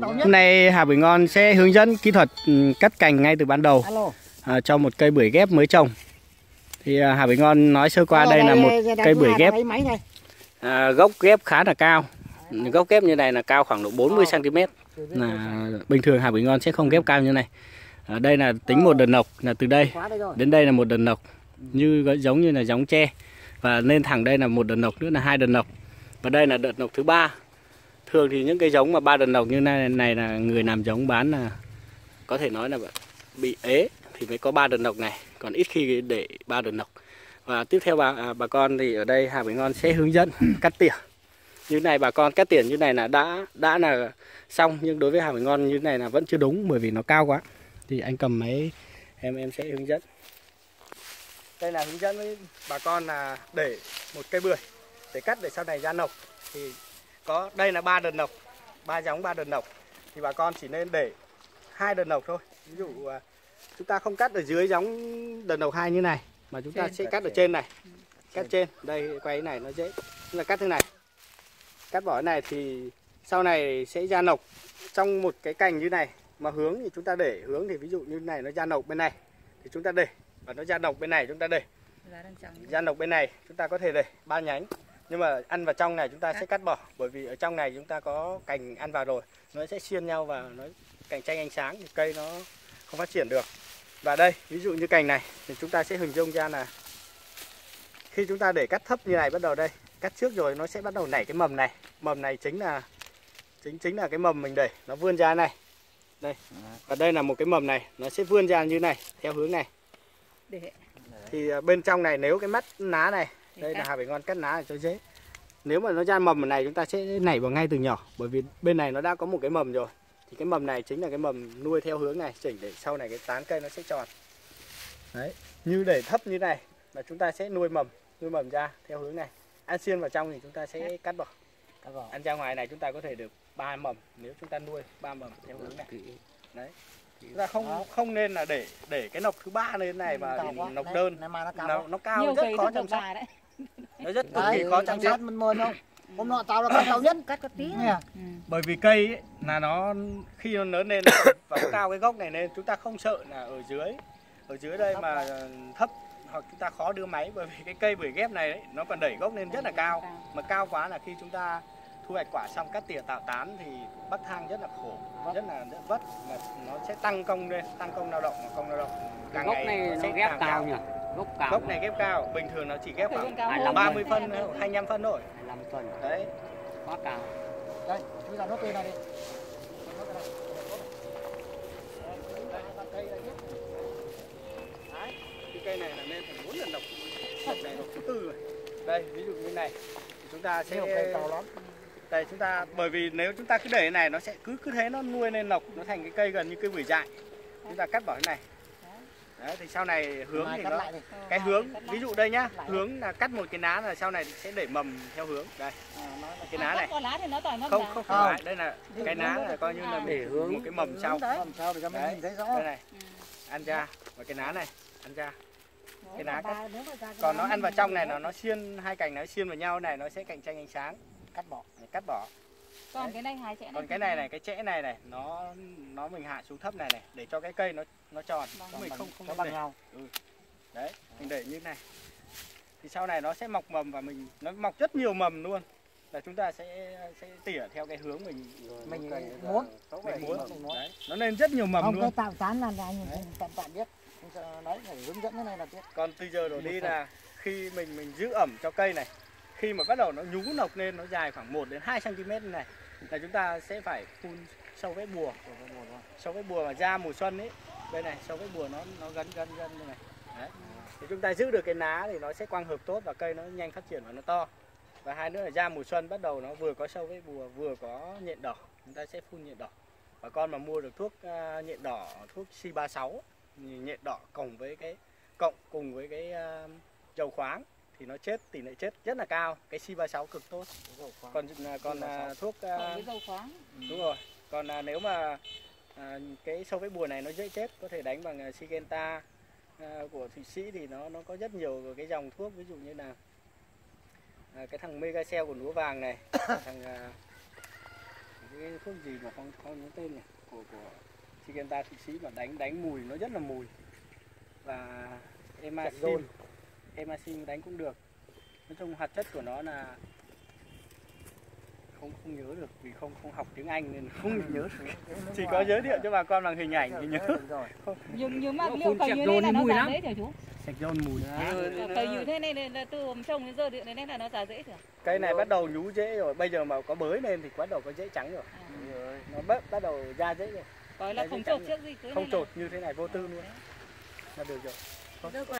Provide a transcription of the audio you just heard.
Hôm nay Hà Bưởi Ngon sẽ hướng dẫn kỹ thuật ừ, cắt cành ngay từ ban đầu à, cho một cây bưởi ghép mới trồng. Thì à, Hà Bưởi Ngon nói sơ qua đây là một cây bưởi ghép à, gốc ghép khá là cao. Gốc ghép như này là cao khoảng độ 40 cm. Là bình thường Hà Bưởi Ngon sẽ không ghép cao như này. Ở đây là tính một đợt nọc là từ đây đến đây là một đợt nọc như giống như là giống tre và lên thẳng đây là một đợt nọc nữa là hai đợt nọc và đây là đợt nọc thứ ba. Thường thì những cái giống mà ba đợt nọc như này này là người làm giống bán là có thể nói là bị ế thì mới có ba đợt nọc này còn ít khi để ba đợt nọc và tiếp theo bà à, bà con thì ở đây Hà Bình Ngon sẽ hướng dẫn cắt tỉa. Như này bà con cắt tỉa như này là đã đã là xong nhưng đối với Hà Bình Ngon như này là vẫn chưa đúng bởi vì nó cao quá. Thì anh cầm máy em em sẽ hướng dẫn. Đây là hướng dẫn với bà con là để một cây bưởi để cắt để sau này ra nọc. Thì có đây là ba đợt nọc. Ba giống ba đợt nọc. Thì bà con chỉ nên để hai đợt nọc thôi. Ví dụ à, chúng ta không cắt ở dưới giống đợt nọc hai như này mà chúng ta sẽ cắt ở trên này. Cắt trên. đây quay này nó dễ. Tức là cắt thế này. Cắt bỏ này thì sau này sẽ ra nọc. Trong một cái cành như này mà hướng thì chúng ta để. Hướng thì ví dụ như này nó ra nọc bên này. Thì chúng ta để. Và nó ra nọc bên này chúng ta để. Ra nọc bên này chúng ta có thể để ba nhánh nhưng mà ăn vào trong này chúng ta sẽ cắt bỏ bởi vì ở trong này chúng ta có cành ăn vào rồi nó sẽ xuyên nhau và nó cạnh tranh ánh sáng thì cây nó không phát triển được. Và đây ví dụ như cành này thì chúng ta sẽ hình dung ra là khi chúng ta để cắt thấp như này bắt đầu đây cắt trước rồi nó sẽ bắt đầu nảy cái mầm này. Mầm này chính là chính chính là cái mầm mình để nó vươn ra này. Đây và đây là một cái mầm này nó sẽ vươn ra như này theo hướng này. Thì à, bên trong này nếu cái mắt ná này đây là Hà phải ngon cắt để cho dễ. Nếu mà nó ra mầm ở này chúng ta sẽ nảy vào ngay từ nhỏ bởi vì bên này nó đã có một cái mầm rồi. Thì cái mầm này chính là cái mầm nuôi theo hướng này chỉnh để sau này cái tán cây nó sẽ tròn. Đấy như để thấp như này là chúng ta sẽ nuôi mầm nuôi mầm ra theo hướng này. Ăn xiên vào trong thì chúng ta sẽ cắt. bỏ. Ăn ra ngoài này chúng ta có thể được ba mầm nếu chúng ta nuôi ba mầm theo hướng này. Đấy. chúng ta không không nên là để để cái nọc thứ ba lên này mà thì nọc đơn. Nó, nó cao Nhiều rất khó chăm sóc. đấy. Nó rất cực kỳ khó chăm sóc mình mời không? Hôm nọ tao là cắt cao nhất. Cắt có tí Nè. nữa. Ừ. bởi vì cây ấy, là nó khi nó lớn lên và nó cao cái gốc này lên chúng ta không sợ là ở dưới ở dưới đây mà thấp hoặc chúng ta khó đưa máy bởi vì cái cây bưởi ghép này ấy, nó còn đẩy gốc lên rất là cao mà cao quá là khi chúng ta thu hoạch quả xong cắt tỉa tạo tán thì bắc thang rất là khổ rất là rất vất mà nó sẽ tăng công lên tăng công lao động công lao động càng gốc ngày này sẽ nó ghép cao nhỉ gốc cao gốc này ghép cao bình thường nó chỉ ghép khoảng 30 Hai phân lăm 25 phân thôi. 25 tuần đấy. Quá cao. Đây, chúng ta nốt cây này đi. Cây này là lên thành bốn lần độc độc này độc thứ tư rồi. Đây ví dụ như này. Chúng ta sẽ cây cao lắm. đây chúng ta bởi vì nếu chúng ta cứ để này nó sẽ cứ cứ thế nó nuôi lên lộc nó thành cái cây gần như cây bưởi dại. Chúng ta cắt bỏ cái này đấy thì sau này hướng thì nó cái hướng ví dụ đây nhá hướng là cắt một cái ná là sau này sẽ để mầm theo hướng đây cái À, này có lá thì nó toàn nó không không Không. phải đây là cái ná là coi như là Để mình hướng. một cái mầm sau Đấy. Làm sao để cho mình Đấy. nhìn thấy rõ. đây này Ừ. ăn ra và cái ná này ăn ra cái lá cắt. cái còn lá nó ăn vào trong này nó nó xiên hai cành nó xiên vào nhau này nó sẽ cạnh tranh ánh sáng Cắt bỏ. cắt bỏ còn cái này hai chẽ còn cái này này cái chẽ này này nó nó mình hạ xuống thấp này này để cho cái cây nó nó tròn Vâng. Chứ mình không không nên bằng nhau. đấy mình để như này thì sau này nó sẽ mọc mầm và mình nó mọc rất nhiều mầm luôn là chúng ta sẽ sẽ tỉa theo cái hướng mình Mình Cây muốn. mình muốn Mình muốn. đấy nó lên rất nhiều mầm Không, luôn tạo tán là là anh tạm tạm biết. Đấy, phải hướng dẫn cái này là biết. còn từ giờ đổ đi là khi mình mình giữ ẩm cho cây này khi mà bắt đầu nó nhú nọc lên nó dài khoảng 1 đến 2 cm này là chúng ta sẽ phải phun sâu vết bùa. Sâu vết bùa mà ra mùa xuân ấy đây này sâu vết bùa nó nó gắn gắn gắn như này. Đấy. Thì chúng ta giữ được cái ná thì nó sẽ quang hợp tốt và cây nó nhanh phát triển và nó to. Và hai nữa là ra mùa xuân bắt đầu nó vừa có sâu vết bùa vừa có nhện đỏ chúng ta sẽ phun nhện đỏ. Và con mà mua được thuốc uh, nhện đỏ thuốc C36 nhện đỏ cộng với cái cộng cùng với cái uh, dầu khoáng thì nó chết tỷ lệ chết rất là cao. Cái C36 cực tốt. Còn à, còn à, thuốc à, với dầu khoáng. Đúng rồi. Còn à, nếu mà à, cái sâu vết bùa này nó dễ chết có thể đánh bằng à, Syngenta à, của thụy sĩ thì nó nó có rất nhiều cái dòng thuốc. Ví dụ như là à, cái thằng Megacell của lúa vàng này thằng à, cái thuốc gì mà không không nhớ tên này của của Sigenta Thụy Sĩ mà đánh đánh mùi nó rất là mùi. Và Emasin đánh cũng được. Nói chung hoạt chất của nó là không không nhớ được vì không không học tiếng Anh nên không nhớ được. Chỉ có giới thiệu cho bà con bằng hình ảnh thì nhớ. Nhưng nhưng mà Nó liệu chẹp như thế là nó mùi giả lắm. dễ thử chú? Sạch giòn mùi cầy như thế này là từ hôm trồng đến giờ điện này là nó giả dễ thử. Cây này bắt đầu nhú dễ rồi. Bây giờ mà có bới lên thì bắt đầu có dễ trắng rồi. Nó bắt bắt đầu ra dễ rồi. Coi là không chột trước gì cứ không này trột như thế này vô tư luôn. Là được rồi